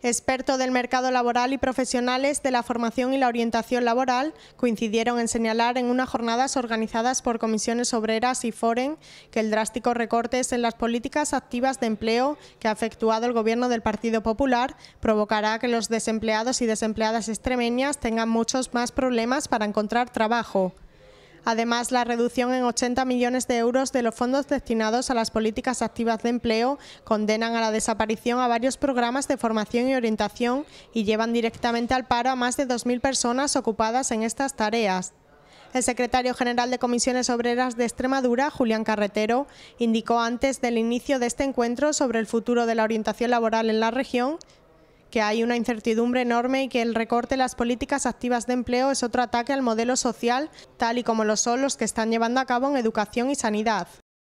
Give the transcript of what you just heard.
Expertos del mercado laboral y profesionales de la formación y la orientación laboral coincidieron en señalar en unas jornadas organizadas por comisiones obreras y Foren que el drástico recortes en las políticas activas de empleo que ha efectuado el Gobierno del Partido Popular provocará que los desempleados y desempleadas extremeñas tengan muchos más problemas para encontrar trabajo. Además, la reducción en 80 millones de euros de los fondos destinados a las políticas activas de empleo condenan a la desaparición a varios programas de formación y orientación y llevan directamente al paro a más de 2.000 personas ocupadas en estas tareas. El secretario general de Comisiones Obreras de Extremadura, Julián Carretero, indicó antes del inicio de este encuentro sobre el futuro de la orientación laboral en la región que hay una incertidumbre enorme y que el recorte de las políticas activas de empleo es otro ataque al modelo social, tal y como lo son los que están llevando a cabo en educación y sanidad.